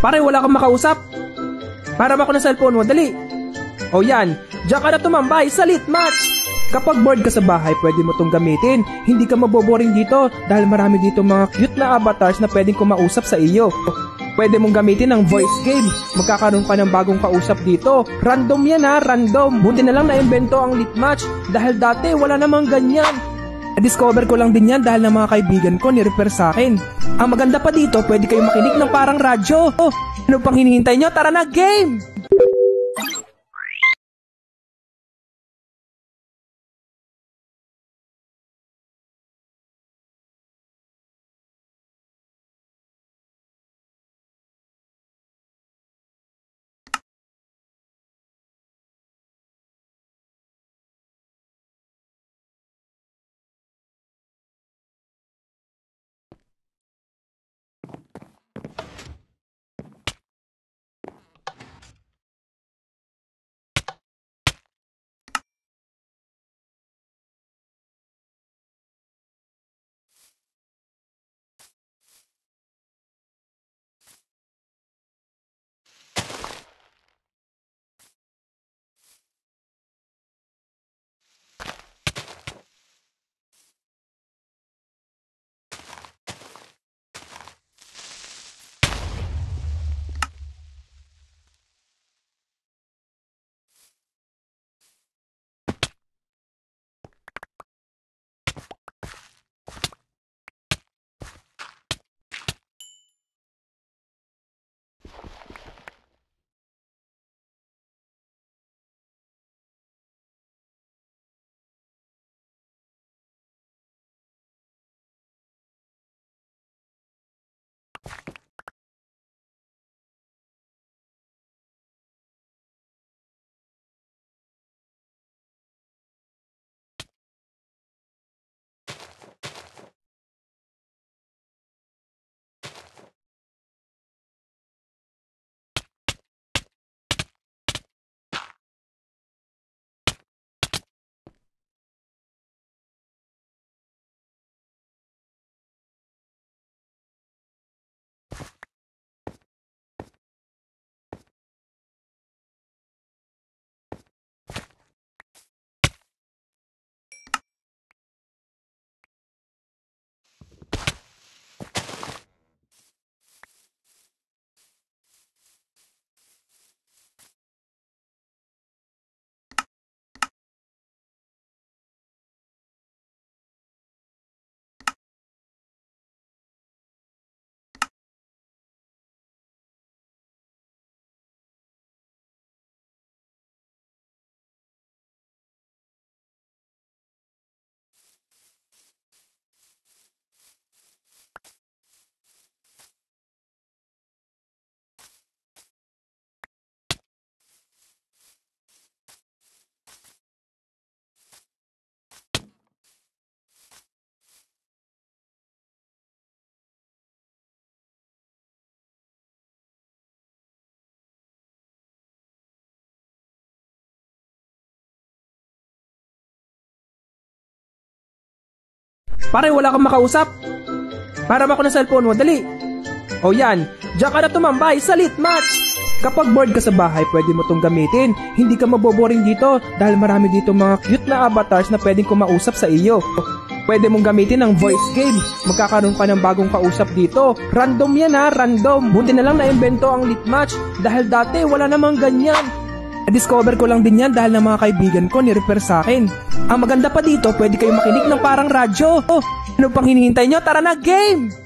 Pare, wala kang makausap. Para ako ng cellphone mo, dali. O yan, diyan ka na tumambay sa lit match. Kapag bored ka sa bahay, pwede mo tong gamitin. Hindi ka maboboring dito dahil marami dito mga cute na avatars na pwedeng kumausap sa iyo. Pwede mong gamitin ang voice game. Magkakaroon ka ng bagong kausap dito. Random yan ha, random. Buti na lang na-invento ang lit match dahil dati wala namang ganyan. Na-discover ko lang din yan dahil ng mga kaibigan ko ni-refer sa akin. Ang maganda pa dito, pwede kayong makinig ng parang radyo. Oh, ano pang hinihintay nyo? Tara na, game! Pare, wala kang makausap. Para ako ng cellphone mo, dali. O yan, diyan ka na tumambay sa lit match. Kapag bored ka sa bahay, pwede mo tong gamitin. Hindi ka maboboring dito dahil marami dito mga cute na avatars na pwedeng kumausap sa iyo. Pwede mong gamitin ang voice game. Magkakaroon ka ng bagong kausap dito. Random yan ha, random. Buti na lang na-invento ang lit match dahil dati wala namang ganyan. Na-discover ko lang din yan dahil ng mga kaibigan ko ni-refer sa akin. Ang maganda pa dito, pwede kayong makinig ng parang radyo. Oh, ano pang hinihintay nyo? Tara na, game!